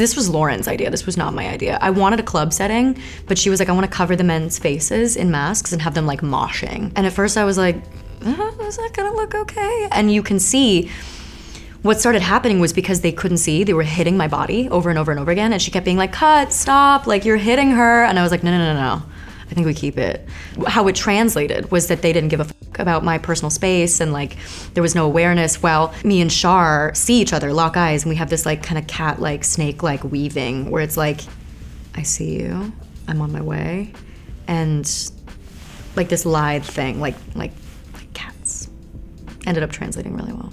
This was Lauren's idea. This was not my idea. I wanted a club setting, but she was like, I want to cover the men's faces in masks and have them like moshing. And at first I was like, uh, is that gonna look okay? And you can see what started happening was because they couldn't see, they were hitting my body over and over and over again. And she kept being like, cut, stop, like you're hitting her. And I was like, no, no, no, no. I think we keep it. How it translated was that they didn't give a fuck about my personal space and like there was no awareness. While me and Shar see each other, lock eyes, and we have this like kind of cat like, snake like weaving where it's like, I see you, I'm on my way. And like this lithe thing, like, like, like cats. Ended up translating really well.